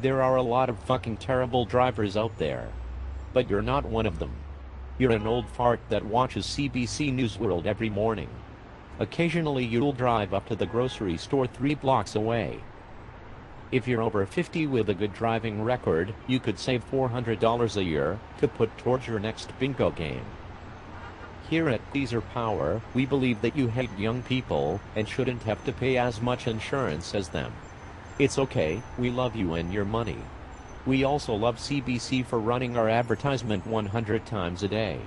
There are a lot of fucking terrible drivers out there. But you're not one of them. You're an old fart that watches CBC Newsworld every morning. Occasionally you'll drive up to the grocery store three blocks away. If you're over 50 with a good driving record, you could save $400 a year to put towards your next bingo game. Here at Geezer Power, we believe that you hate young people and shouldn't have to pay as much insurance as them. It's okay, we love you and your money. We also love CBC for running our advertisement 100 times a day.